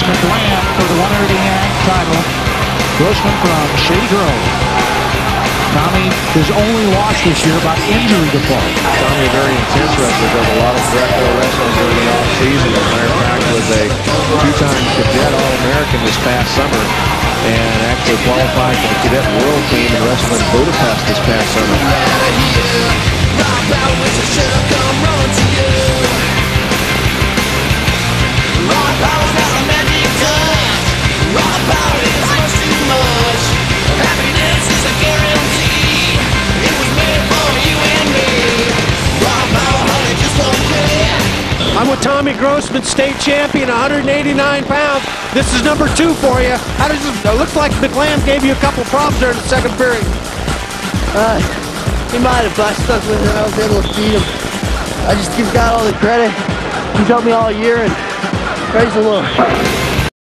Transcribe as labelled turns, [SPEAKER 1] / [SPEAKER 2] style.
[SPEAKER 1] McLam for the 180 title. Grossman from Shady Grove. Tommy, his only loss this year by injury default.
[SPEAKER 2] Tommy, a very intense wrestler, does a lot of Greco wrestling during the offseason. As a matter of fact, was a two-time cadet All-American this past summer and actually qualified for the cadet world team in wrestling Budapest this past summer.
[SPEAKER 3] With Tommy Grossman, state champion, 189 pounds. This is number two for you. How does it, it looks like McLam gave you a couple problems in the second period.
[SPEAKER 4] Uh, he might have, but I stuck with him. I was able to beat him. I just give God all the credit. He's helped me all year, and praise the Lord.